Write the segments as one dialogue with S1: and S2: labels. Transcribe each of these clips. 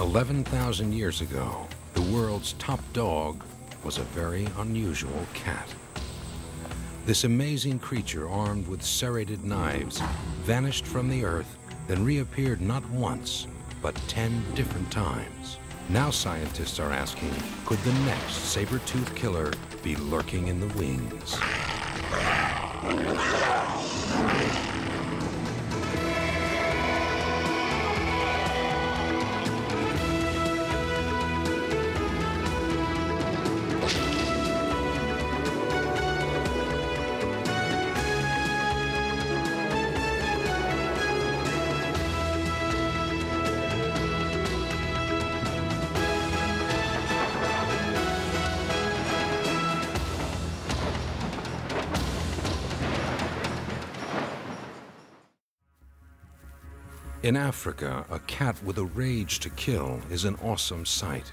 S1: 11,000 years ago, the world's top dog was a very unusual cat. This amazing creature, armed with serrated knives, vanished from the earth, then reappeared not once, but 10 different times. Now scientists are asking, could the next saber-toothed killer be lurking in the wings? In Africa, a cat with a rage to kill is an awesome sight.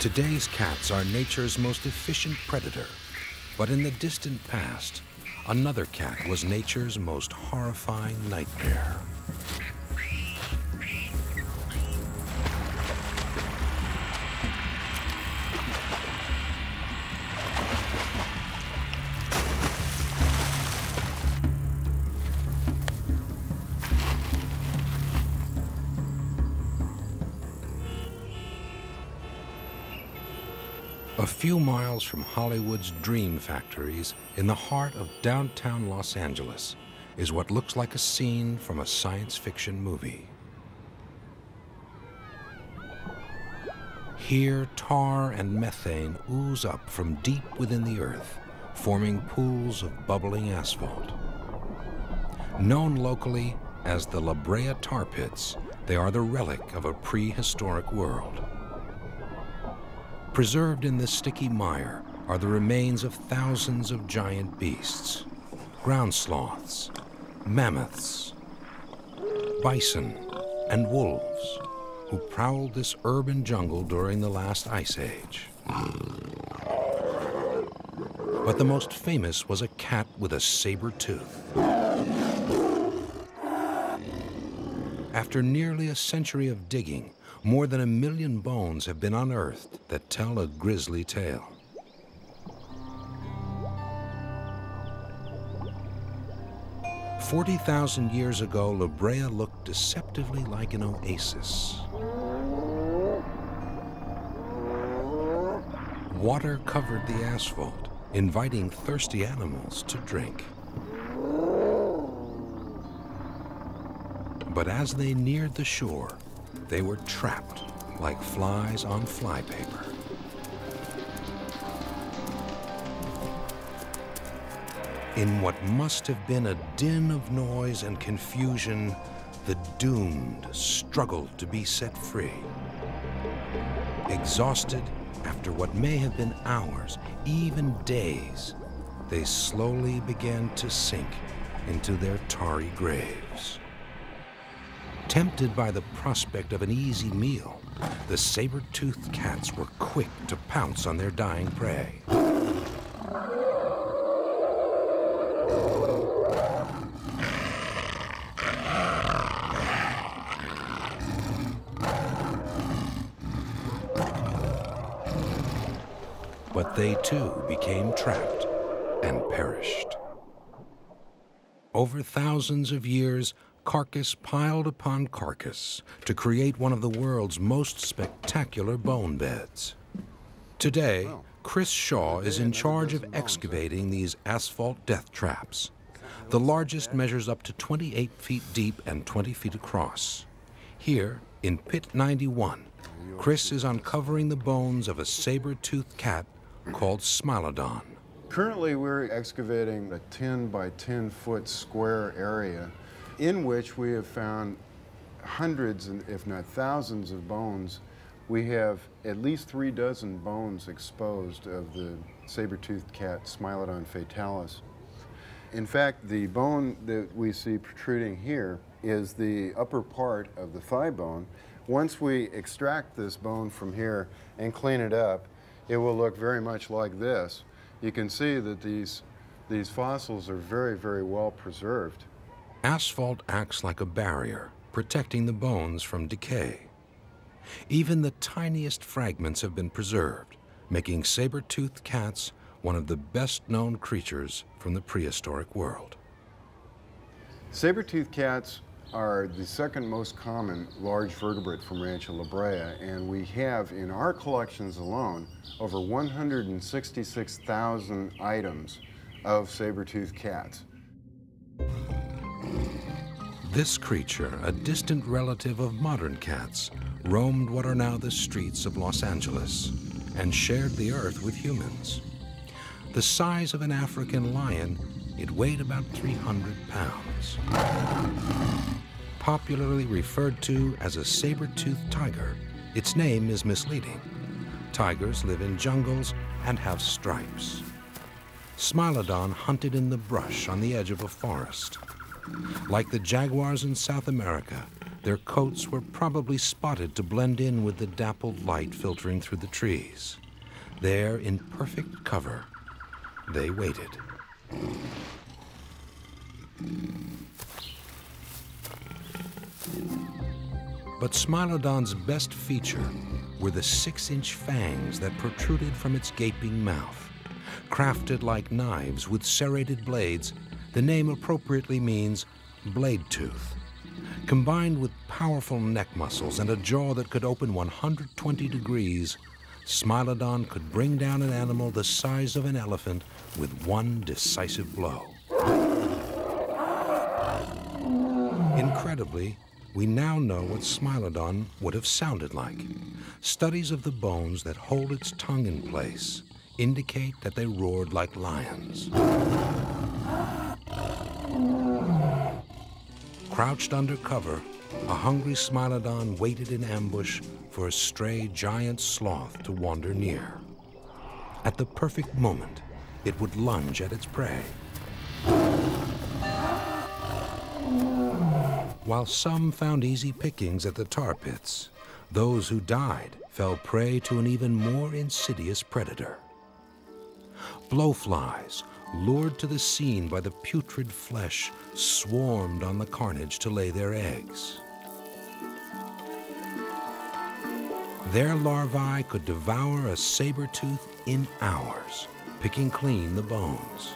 S1: Today's cats are nature's most efficient predator. But in the distant past, another cat was nature's most horrifying nightmare. A few miles from Hollywood's dream factories, in the heart of downtown Los Angeles, is what looks like a scene from a science fiction movie. Here, tar and methane ooze up from deep within the earth, forming pools of bubbling asphalt. Known locally as the La Brea Tar Pits, they are the relic of a prehistoric world. Preserved in this sticky mire are the remains of thousands of giant beasts, ground sloths, mammoths, bison, and wolves who prowled this urban jungle during the last ice age. But the most famous was a cat with a saber tooth. After nearly a century of digging, more than a million bones have been unearthed that tell a grisly tale. Forty thousand years ago, La Brea looked deceptively like an oasis. Water covered the asphalt, inviting thirsty animals to drink. But as they neared the shore, they were trapped like flies on flypaper. In what must have been a din of noise and confusion, the doomed struggled to be set free. Exhausted after what may have been hours, even days, they slowly began to sink into their tarry graves. Tempted by the prospect of an easy meal, the saber-toothed cats were quick to pounce on their dying prey. But they too became trapped and perished. Over thousands of years, carcass piled upon carcass to create one of the world's most spectacular bone beds. Today, Chris Shaw is in charge of excavating these asphalt death traps. The largest measures up to 28 feet deep and 20 feet across. Here, in Pit 91, Chris is uncovering the bones of a saber-toothed cat called Smilodon.
S2: Currently, we're excavating a 10 by 10 foot square area in which we have found hundreds, if not thousands, of bones. We have at least three dozen bones exposed of the saber-toothed cat Smilodon fatalis. In fact, the bone that we see protruding here is the upper part of the thigh bone. Once we extract this bone from here and clean it up, it will look very much like this. You can see that these These fossils are very, very well preserved.
S1: Asphalt acts like a barrier, protecting the bones from decay. Even the tiniest fragments have been preserved, making saber-toothed cats one of the best-known creatures from the prehistoric world.
S2: Saber-toothed cats are the second most common large vertebrate from Rancho La Brea, and we have in our collections alone over 166,000 items of saber-toothed cats.
S1: This creature, a distant relative of modern cats, roamed what are now the streets of Los Angeles and shared the earth with humans. The size of an African lion, it weighed about 300 pounds popularly referred to as a saber-toothed tiger, its name is misleading. Tigers live in jungles and have stripes. Smilodon hunted in the brush on the edge of a forest. Like the jaguars in South America, their coats were probably spotted to blend in with the dappled light filtering through the trees. There, in perfect cover, they waited. But Smilodon's best feature were the six-inch fangs that protruded from its gaping mouth. Crafted like knives with serrated blades, the name appropriately means blade tooth. Combined with powerful neck muscles and a jaw that could open 120 degrees, Smilodon could bring down an animal the size of an elephant with one decisive blow. Incredibly, we now know what Smilodon would have sounded like. Studies of the bones that hold its tongue in place indicate that they roared like lions. Crouched under cover, a hungry Smilodon waited in ambush for a stray giant sloth to wander near. At the perfect moment, it would lunge at its prey. While some found easy pickings at the tar pits, those who died fell prey to an even more insidious predator. Blowflies, lured to the scene by the putrid flesh, swarmed on the carnage to lay their eggs. Their larvae could devour a saber tooth in hours, picking clean the bones.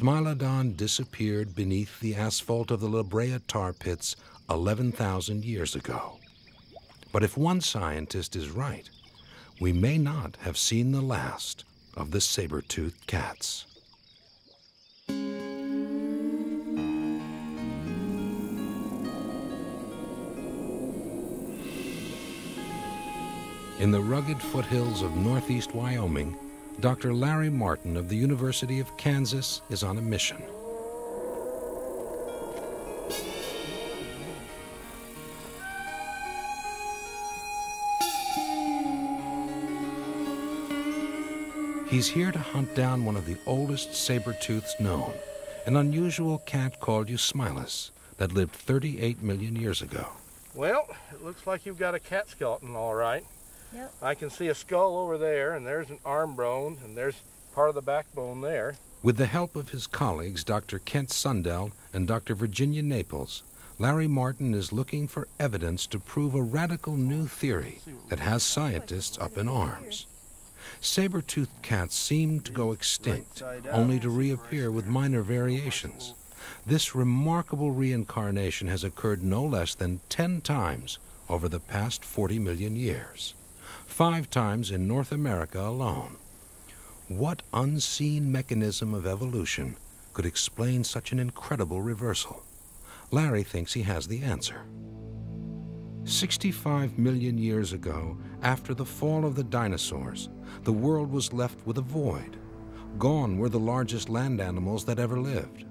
S1: Smilodon disappeared beneath the asphalt of the La Brea tar pits 11,000 years ago. But if one scientist is right, we may not have seen the last of the saber-toothed cats. In the rugged foothills of northeast Wyoming, Dr. Larry Martin of the University of Kansas is on a mission. He's here to hunt down one of the oldest saber-tooths known, an unusual cat called Eusmilus that lived 38 million years ago.
S3: Well, it looks like you've got a cat skeleton all right.
S4: Yep.
S3: I can see a skull over there, and there's an arm bone, and there's part of the backbone there.
S1: With the help of his colleagues, Dr. Kent Sundell and Dr. Virginia Naples, Larry Martin is looking for evidence to prove a radical new theory that has scientists up in arms. Saber-toothed cats seem to go extinct, only to reappear with minor variations. This remarkable reincarnation has occurred no less than 10 times over the past 40 million years five times in North America alone. What unseen mechanism of evolution could explain such an incredible reversal? Larry thinks he has the answer. 65 million years ago, after the fall of the dinosaurs, the world was left with a void. Gone were the largest land animals that ever lived.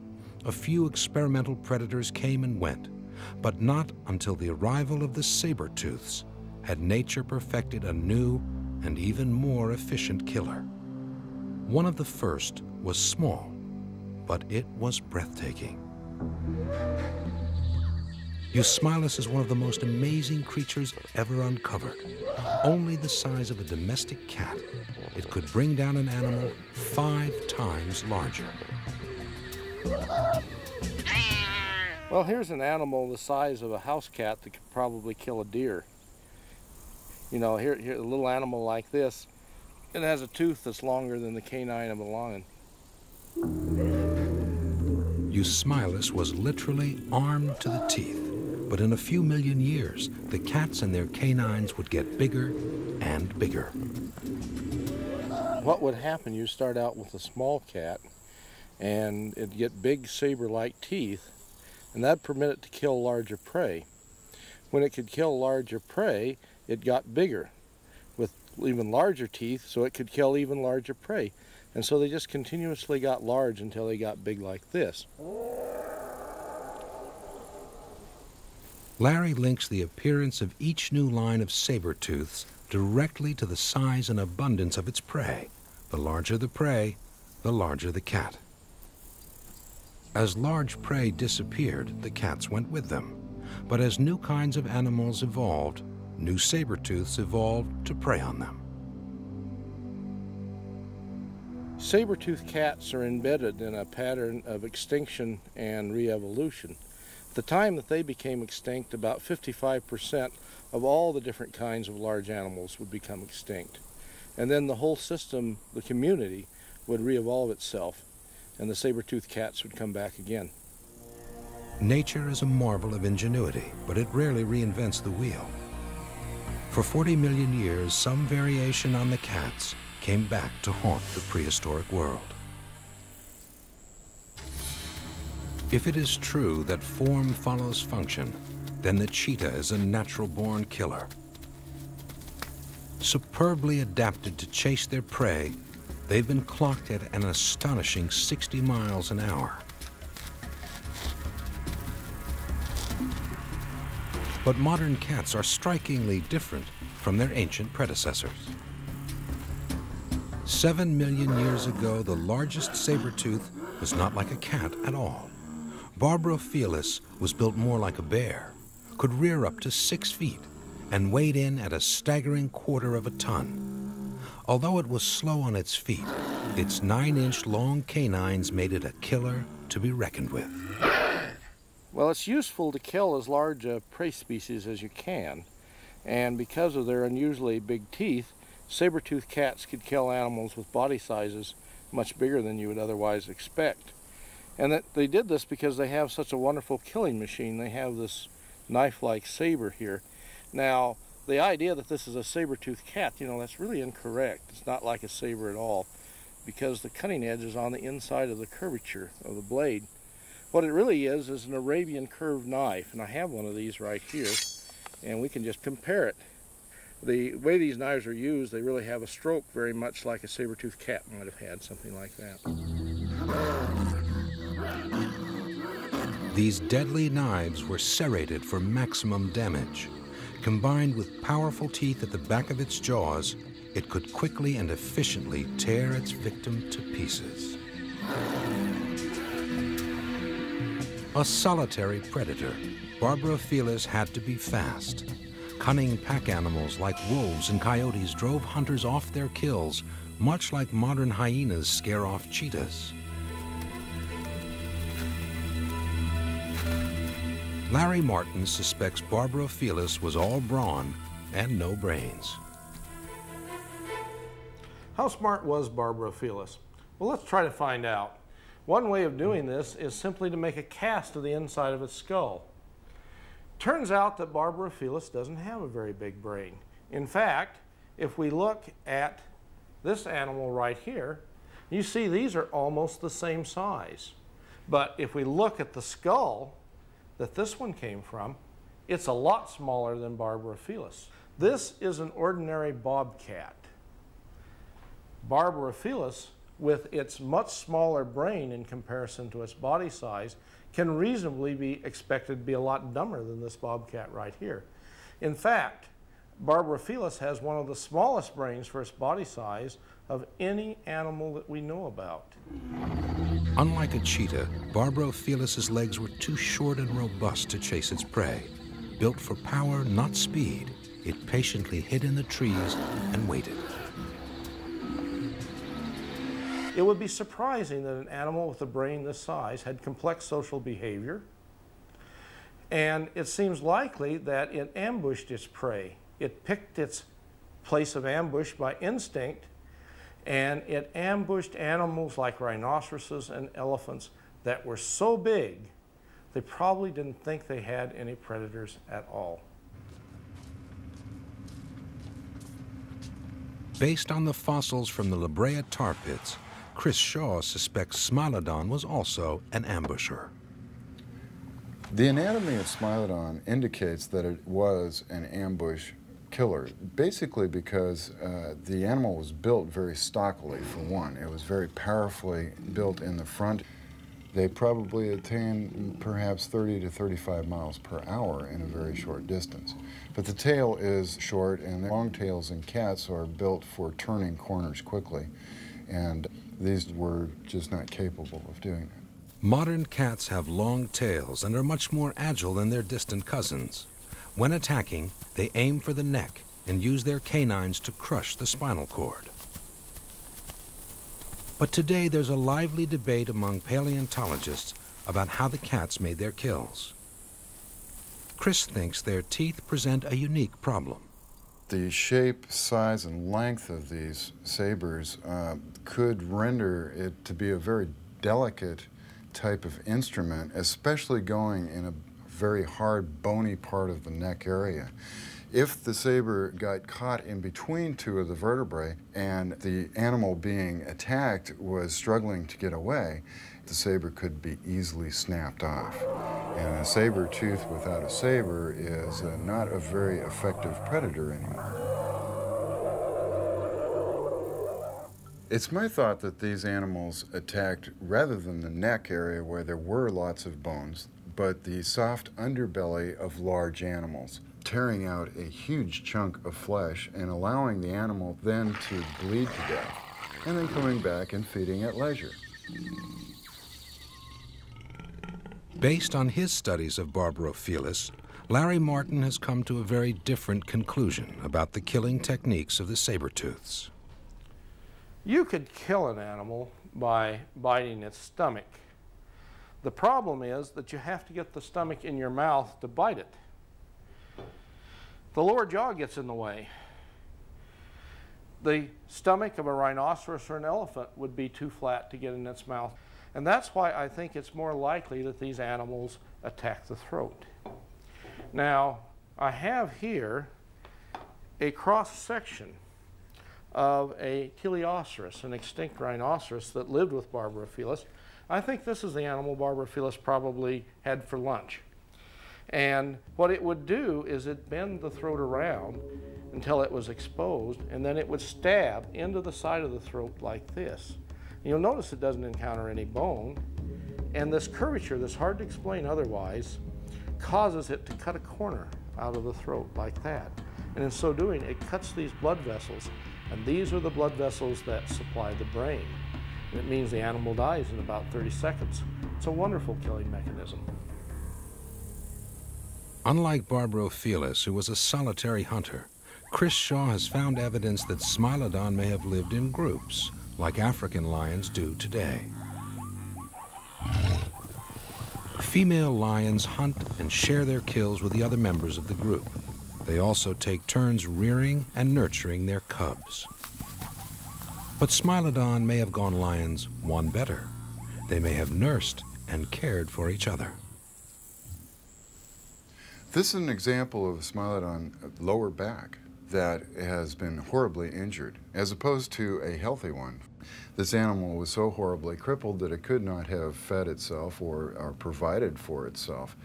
S1: A few experimental predators came and went, but not until the arrival of the saber-tooths had nature perfected a new and even more efficient killer. One of the first was small, but it was breathtaking. Eusmilus is one of the most amazing creatures ever uncovered. Only the size of a domestic cat, it could bring down an animal five times larger.
S3: Well, here's an animal the size of a house cat that could probably kill a deer. You know, here, here a little animal like this, it has a tooth that's longer than the canine of a lion.
S1: Eusmilus was literally armed to the teeth. But in a few million years, the cats and their canines would get bigger and bigger.
S3: What would happen, you start out with a small cat, and it'd get big saber-like teeth, and that'd permit it to kill larger prey. When it could kill larger prey, it got bigger with even larger teeth, so it could kill even larger prey. And so they just continuously got large until they got big like this.
S1: Larry links the appearance of each new line of saber tooths directly to the size and abundance of its prey. The larger the prey, the larger the cat. As large prey disappeared, the cats went with them. But as new kinds of animals evolved, new saber tooths evolved to prey on them.
S3: Saber-toothed cats are embedded in a pattern of extinction and re-evolution. At the time that they became extinct, about 55% of all the different kinds of large animals would become extinct. And then the whole system, the community, would re-evolve itself, and the saber-toothed cats would come back again.
S1: Nature is a marvel of ingenuity, but it rarely reinvents the wheel. For 40 million years, some variation on the cats came back to haunt the prehistoric world. If it is true that form follows function, then the cheetah is a natural-born killer. Superbly adapted to chase their prey, they've been clocked at an astonishing 60 miles an hour. But modern cats are strikingly different from their ancient predecessors. Seven million years ago, the largest saber tooth was not like a cat at all. Barbourofelis was built more like a bear, could rear up to six feet, and weighed in at a staggering quarter of a ton. Although it was slow on its feet, its nine-inch long canines made it a killer to be reckoned with.
S3: Well, it's useful to kill as large a prey species as you can, and because of their unusually big teeth, saber-toothed cats could kill animals with body sizes much bigger than you would otherwise expect. And that they did this because they have such a wonderful killing machine. They have this knife-like saber here. Now, the idea that this is a saber-toothed cat, you know, that's really incorrect. It's not like a saber at all because the cutting edge is on the inside of the curvature of the blade. What it really is is an Arabian curved knife, and I have one of these right here, and we can just compare it. The way these knives are used, they really have a stroke very much like a saber-toothed cat might have had, something like that.
S1: These deadly knives were serrated for maximum damage. Combined with powerful teeth at the back of its jaws, it could quickly and efficiently tear its victim to pieces. A solitary predator, Barbourofelis had to be fast. Cunning pack animals like wolves and coyotes drove hunters off their kills, much like modern hyenas scare off cheetahs. Larry Martin suspects Barbourofelis was all brawn and no brains.
S3: How smart was Barbourofelis? Well, let's try to find out. One way of doing this is simply to make a cast of the inside of its skull. Turns out that Barbourofelis doesn't have a very big brain. In fact, if we look at this animal right here, you see these are almost the same size. But if we look at the skull, that this one came from, it's a lot smaller than Barbourofelis. This is an ordinary bobcat. Barbourofelis, with its much smaller brain in comparison to its body size, can reasonably be expected to be a lot dumber than this bobcat right here. In fact, Barbourofelis has one of the smallest brains for its body size of any animal that we know about.
S1: Unlike a cheetah, Barbourofelis's legs were too short and robust to chase its prey. Built for power, not speed, it patiently hid in the trees and waited.
S3: It would be surprising that an animal with a brain this size had complex social behavior, and it seems likely that it ambushed its prey. It picked its place of ambush by instinct, and it ambushed animals like rhinoceroses and elephants that were so big, they probably didn't think they had any predators at all.
S1: Based on the fossils from the La Brea tar pits, Chris Shaw suspects Smilodon was also an ambusher.
S2: The anatomy of Smilodon indicates that it was an ambush killer, basically because uh, the animal was built very stockily, for one. It was very powerfully built in the front. They probably attain perhaps 30 to 35 miles per hour in a very short distance. But the tail is short, and long tails in cats are built for turning corners quickly, and these were just not capable of doing that.
S1: Modern cats have long tails and are much more agile than their distant cousins. When attacking, they aim for the neck and use their canines to crush the spinal cord. But today there's a lively debate among paleontologists about how the cats made their kills. Chris thinks their teeth present a unique problem.
S2: The shape, size, and length of these sabers uh, could render it to be a very delicate type of instrument, especially going in a very hard, bony part of the neck area. If the saber got caught in between two of the vertebrae and the animal being attacked was struggling to get away, the saber could be easily snapped off. And a saber tooth without a saber is uh, not a very effective predator anymore. It's my thought that these animals attacked rather than the neck area where there were lots of bones, but the soft underbelly of large animals, tearing out a huge chunk of flesh and allowing the animal then to bleed to death, and then coming back and feeding at leisure.
S1: Based on his studies of Barbourofelis, Larry Martin has come to a very different conclusion about the killing techniques of the saber-tooths.
S3: You could kill an animal by biting its stomach. The problem is that you have to get the stomach in your mouth to bite it. The lower jaw gets in the way. The stomach of a rhinoceros or an elephant would be too flat to get in its mouth. And that's why I think it's more likely that these animals attack the throat. Now, I have here a cross section of a teleoceras, an extinct rhinoceros that lived with Barbourofelis. I think this is the animal Barbourofelis probably had for lunch. And what it would do is it bend the throat around until it was exposed, and then it would stab into the side of the throat like this. You'll notice it doesn't encounter any bone, and this curvature that's hard to explain otherwise causes it to cut a corner out of the throat like that. And in so doing, it cuts these blood vessels and these are the blood vessels that supply the brain. And it means the animal dies in about 30 seconds. It's a wonderful killing mechanism.
S1: Unlike Barbourofelis, who was a solitary hunter, Chris Shaw has found evidence that Smilodon may have lived in groups, like African lions do today. Female lions hunt and share their kills with the other members of the group. They also take turns rearing and nurturing their cubs. But Smilodon may have gone lions one better. They may have nursed and cared for each other.
S2: This is an example of a Smilodon lower back that has been horribly injured, as opposed to a healthy one. This animal was so horribly crippled that it could not have fed itself or, or provided for itself.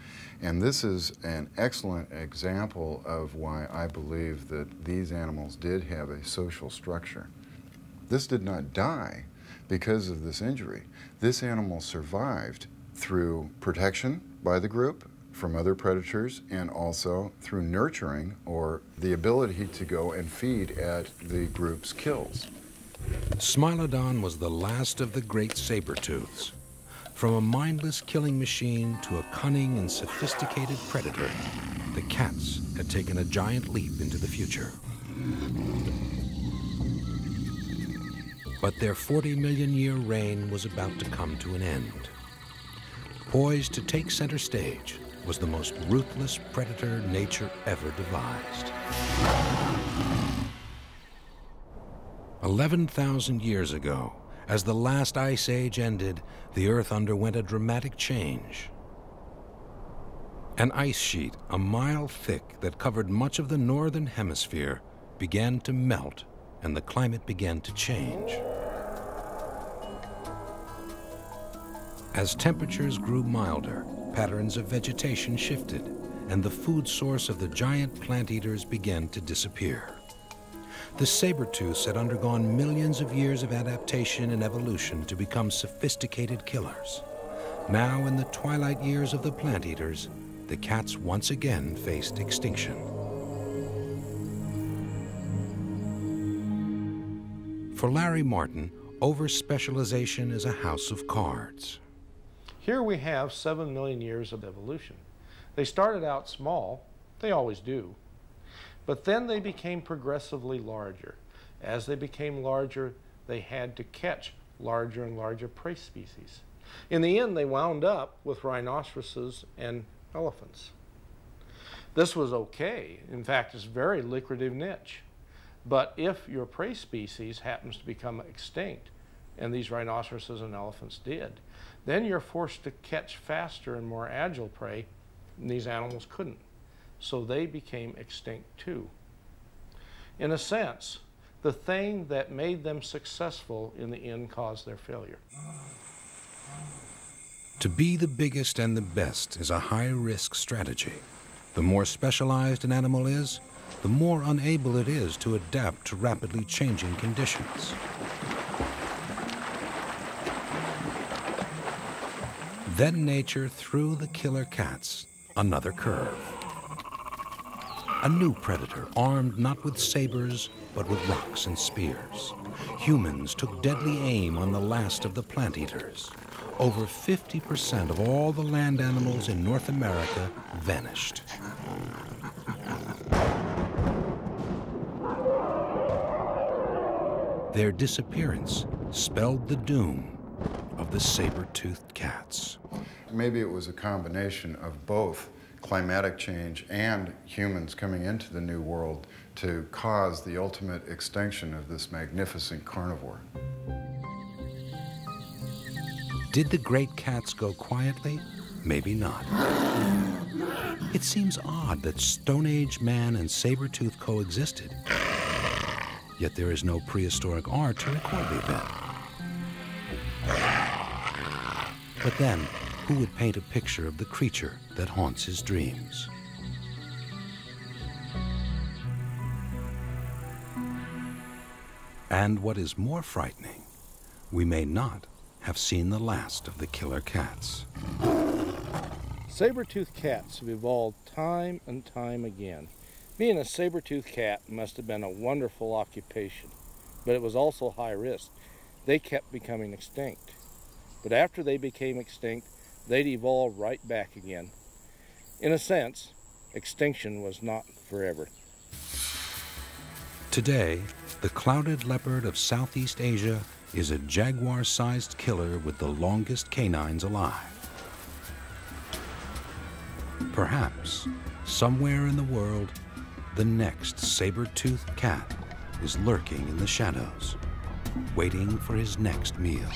S2: And this is an excellent example of why I believe that these animals did have a social structure. This did not die because of this injury. This animal survived through protection by the group from other predators and also through nurturing or the ability to go and feed at the group's kills.
S1: Smilodon was the last of the great saber-tooths. From a mindless killing machine to a cunning and sophisticated predator, the cats had taken a giant leap into the future. But their 40 million year reign was about to come to an end. Poised to take center stage was the most ruthless predator nature ever devised. 11,000 years ago, as the last ice age ended, the Earth underwent a dramatic change. An ice sheet, a mile thick, that covered much of the northern hemisphere, began to melt and the climate began to change. As temperatures grew milder, patterns of vegetation shifted, and the food source of the giant plant eaters began to disappear. The saber-tooths had undergone millions of years of adaptation and evolution to become sophisticated killers. Now, in the twilight years of the plant eaters, the cats once again faced extinction. For Larry Martin, overspecialization is a house of cards.
S3: Here we have seven million years of evolution. They started out small, they always do, but then they became progressively larger. As they became larger, they had to catch larger and larger prey species. In the end, they wound up with rhinoceroses and elephants. This was okay. In fact, it's a very lucrative niche. But if your prey species happens to become extinct, and these rhinoceroses and elephants did, then you're forced to catch faster and more agile prey, and these animals couldn't so they became extinct too. In a sense, the thing that made them successful in the end caused their failure.
S1: To be the biggest and the best is a high risk strategy. The more specialized an animal is, the more unable it is to adapt to rapidly changing conditions. Then nature threw the killer cats another curve. A new predator, armed not with sabers, but with rocks and spears. Humans took deadly aim on the last of the plant eaters. Over 50% of all the land animals in North America vanished. Their disappearance spelled the doom of the saber-toothed cats.
S2: Maybe it was a combination of both climatic change and humans coming into the new world to cause the ultimate extinction of this magnificent carnivore.
S1: Did the great cats go quietly? Maybe not. It seems odd that Stone Age man and saber-tooth coexisted. Yet there is no prehistoric art to record the event. But then, who would paint a picture of the creature that haunts his dreams? And what is more frightening, we may not have seen the last of the killer cats.
S3: Saber-toothed cats have evolved time and time again. Being a saber-toothed cat must have been a wonderful occupation, but it was also high risk. They kept becoming extinct. But after they became extinct, they'd evolve right back again. In a sense, extinction was not forever.
S1: Today, the clouded leopard of Southeast Asia is a jaguar-sized killer with the longest canines alive. Perhaps, somewhere in the world, the next saber-toothed cat is lurking in the shadows, waiting for his next meal.